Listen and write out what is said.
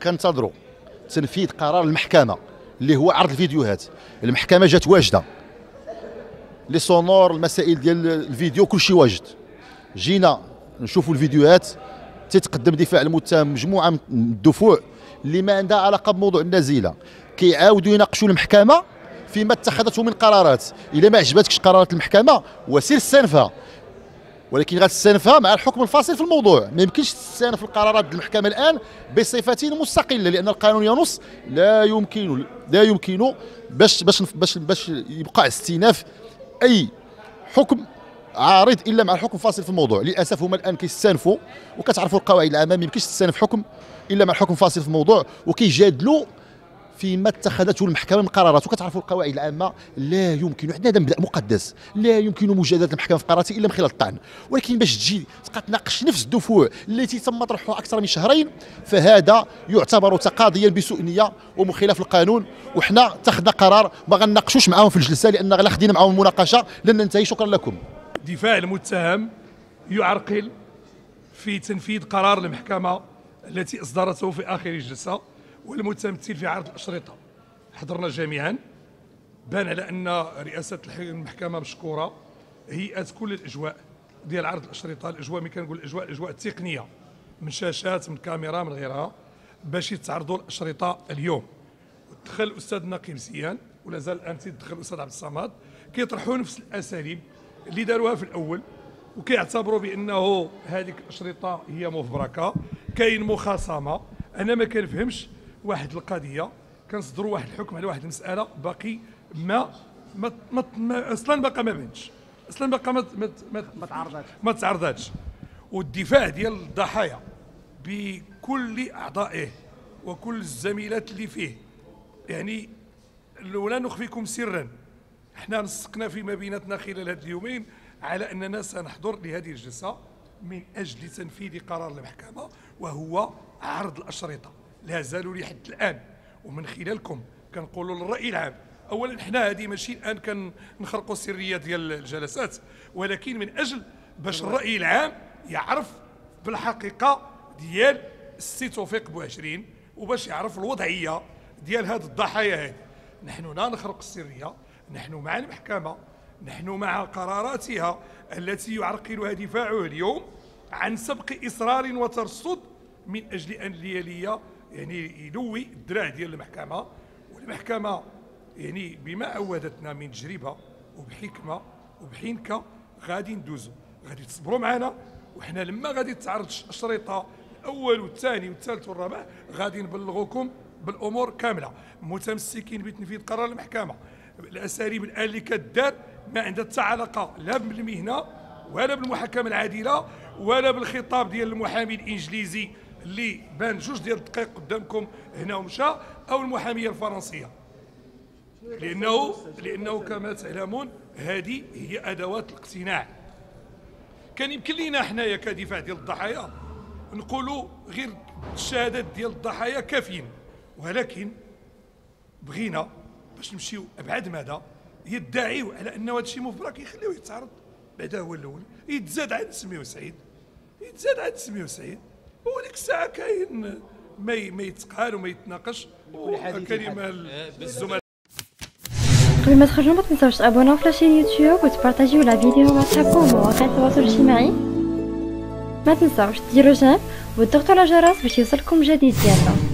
كنتظروا تنفيذ قرار المحكمة اللي هو عرض الفيديوهات. المحكمة جات واجدة. لي سونور المسائل ديال الفيديو كل شيء واجد. جينا نشوفوا الفيديوهات تتقدم دفاع المتهم مجموعة من الدفوع اللي ما عندها علاقة بموضوع النزيلة. كيعاودوا يناقشوا المحكمة فيما اتخذته من قرارات. اذا ما عجبتكش قرارات المحكمة وسير استنفها ولكن غتستنفها مع الحكم الفاصل في الموضوع. ما يمكنش تستنف القرارات المحكمة الآن بصفه مستقلة لأن القانون ينص لا يمكن لا يمكن باش باش باش باش يبقى استئناف أي حكم عارض إلا مع الحكم فاصل في الموضوع. للأسف هما الآن كيستأنفوا وكتعرفوا القواعد العامة. ما يمكنش تستأنف حكم إلا مع الحكم فاصل في الموضوع وكيجادلوا فيما اتخذته المحكمة من قرارات. وكتعرفوا القواعد العامة لا يمكن عندنا هذا مبدأ مقدس لا يمكن مجادلة المحكمة في قراراته إلا من خلال الطعن. ولكن باش تجي تبقى تناقش نفس الدفوع التي تم طرحها أكثر من شهرين فهذا يعتبر تقاضيا بسوء نية ومخالف القانون. وحنا اتخذنا قرار ما غنناقشوش معاهم في الجلسة لأن غلا خدينا معاهم المناقشه لن ننتهي. شكرا لكم. دفاع المتهم يعرقل في تنفيذ قرار المحكمة التي إصدرته في آخر الجلسة. والمتمثل في عرض الأشرطة. حضرنا جميعا. بان على أن رئاسة المحكمة مشكورة. هيئات كل الأجواء ديال عرض الأشرطة. الأجواء ملي كنقول الأجواء الأجواء التقنية. من شاشات من كاميرا من غيرها. باش يتعرضوا الأشرطة اليوم. دخل الأستاذ نقيب زيان. ولا زال الآن تدخل الأستاذ عبد الصمد. كيطرحوا نفس الأساليب اللي داروها في الأول. وكيعتبروا بأنه هذيك الأشرطة هي مفبركة. كاين مخاصمة. أنا ما كنفهمش واحد القضية كنصدروا واحد الحكم على واحد المسألة باقي ما ما, ما, ما أصلا باقا ما بانش. أصلا باقا ما ما ما, تعرضاتش. ما تعرضاتش. والدفاع ديال الضحايا بكل أعضائه وكل الزميلات اللي فيه. يعني ولا نخفيكم سرا إحنا نسقنا فيما بيناتنا خلال هذه اليومين على أننا سنحضر لهذه الجلسة من أجل تنفيذ قرار المحكمة وهو عرض الأشرطة. لا زالوا لحد الآن. ومن خلالكم كنقولوا للرأي العام. اولا حنا هذه ماشي الآن كنخرقوا السرية ديال الجلسات. ولكن من أجل باش الرأي العام يعرف بالحقيقة ديال السي توفيق بوعشرين وباش يعرف الوضعية ديال هذه الضحايا هذه نحن لا نخرق السرية نحن مع المحكمة نحن مع قراراتها التي يعرقلها دفاعه اليوم عن سبق إصرار وترصد من أجل أن لياليه يعني يلوي الدراع ديال المحكمة والمحكمة يعني بما عودتنا من تجربه وبحكمة وبحنكة غادي ندوزو غادي تصبروا معنا وحنا لما غادي تعرض الشريطة الأول والثاني والثالث والرابع غادي نبلغوكم بالأمور كاملة. متمسكين بتنفيذ قرار المحكمة. الأساليب الآن اللي كدار ما عندها حتى علاقة لا بالمهنة ولا بالمحاكمة العادلة ولا بالخطاب ديال المحامي الإنجليزي. اللي بان جوج ديال الدقائق قدامكم هنا ومشى أو المحامية الفرنسية. لأنه لأنه كما تعلمون هذه هي أدوات الاقتناع. كان يمكن لينا حنايا كدفاع ديال الضحايا نقولوا غير الشهادات ديال الضحايا كافيين. ولكن بغينا باش نمشيو أبعد مدى يدعيو على انه هذا الشيء مفبرك يخليوه يتعرض. بعدا هو الأول. يتزاد عاد نسميو سعيد يتزاد عاد نسميو سعيد وديك الساعة كاين ما ما يتقال وما يتناقش. وكلمه الزملاء قبل ما تخرجوا ما تنساوش تابوناو في لاشين يوتيوب وتبارطاجيو لا فيديو مع صحابكم ومواقع التواصل الاجتماعي ما تنساوش ديروا جيم وتضغطوا على الجرس باش يوصلكم جديد ديالنا